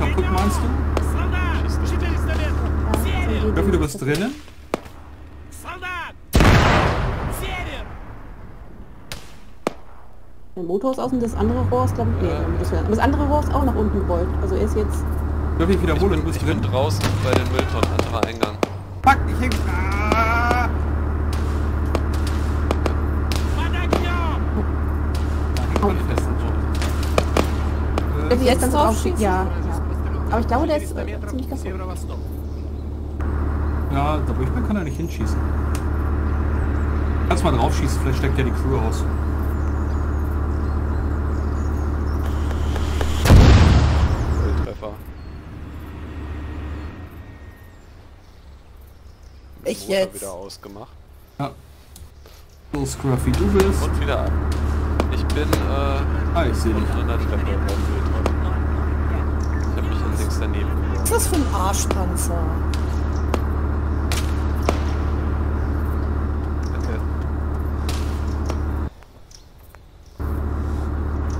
kaputt, meinst du? Öffne du was drinnen? Der Motor ist aus und das andere Rohr ist, glaube ich, ja. nee, Aber das andere Rohr ist auch nach unten gerollt. Also er ist jetzt... Darf ich wiederholen? Ich bin, ich bin draußen bei den Mülltonnen, anderer Eingang. Fuck, dich häng... Ah! Da hängt Festen fest. Wenn die jetzt aufschießen? Ja. Aber ich glaube, der ist äh, ziemlich kaputt. Ja, da wo ich bin, kann er nicht hinschießen. Kannst mal drauf schießen, vielleicht steckt er die Crew aus. Treffer. Ich Motor jetzt. wieder ausgemacht. Ja. Los, Scruffy, du bist. Und wieder. Ich bin, äh. Ah, ich sehe dich. Unten an der Treppe daneben Was ist das für ein Arschpanzer?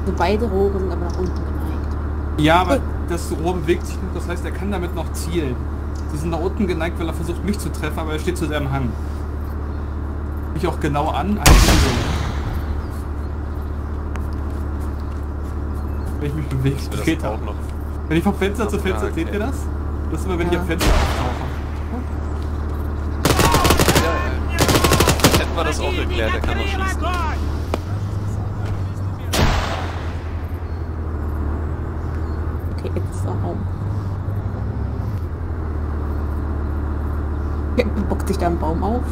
Also beide Rohre sind aber nach unten geneigt. Ja, aber das Rohr bewegt sich noch, das heißt, er kann damit noch zielen. Sie sind nach unten geneigt, weil er versucht, mich zu treffen, aber er steht zu seinem Hang. Mich auch genau an. Wenn ich mich bewege, er. auch noch. Wenn ich vom Fenster zu Fenster, okay. seht ihr das? Das ist immer, wenn ja. ich am Fenster auftauche. Ja, ja. Hätten wir das auch geklärt, der kann doch schießen. Okay, jetzt ist er Raum. Bockt sich da ein Baum auf?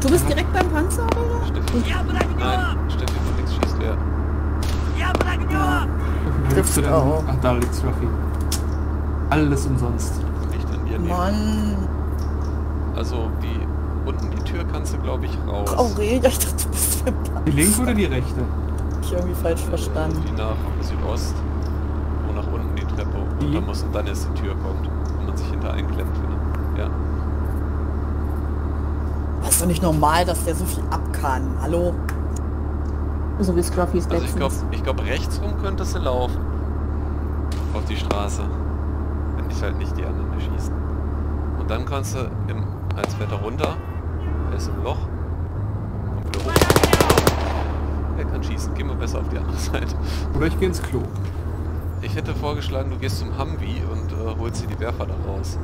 Du bist direkt beim Panzer, oder? Steffi. Nein, Steffi von links schießt, ja liegst du denn? auch. Ach, da liegt's Ruffy. Alles umsonst. Nicht an dir neben. Mann. Also die unten die Tür kannst du glaube ich raus. Aurelia, ich dachte, du bist Panzer. Die linke oder die rechte? Hab ich irgendwie falsch verstanden. Die nach Südost. Wo nach unten die Treppe Die? runter muss und dann erst die Tür kommt. Und man sich hinter einklemmt. Ne? Ja. Das ist doch nicht normal, dass der so viel ab kann. Hallo? So wie Scruffys Also ich glaube, letztens. ich glaub, rechts rum könntest du laufen. Auf die Straße. Wenn dich halt nicht die anderen erschießen. Und dann kannst du im, als weiter runter. Er ist im Loch. Kommt wieder hoch. Er kann schießen. Gehen wir besser auf die andere Seite. Oder ich gehe ins Klo. Ich hätte vorgeschlagen, du gehst zum Humvee und äh, holst dir die Werfer da raus.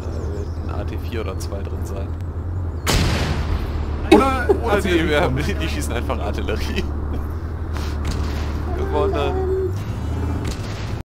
Da wird ein AT4 oder 2 drin sein. Oder, die, die, die schießen einfach Artillerie. Gewonnen.